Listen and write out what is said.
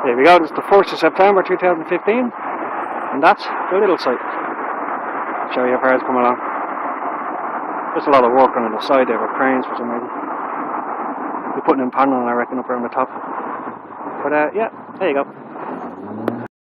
There we go, it's the 4th of September 2015, and that's the Lidl site. Show you how far it's come along. Just a lot of work on the side there with cranes for some reason. They're putting in paneling, I reckon, up around the top. But uh, yeah, there you go.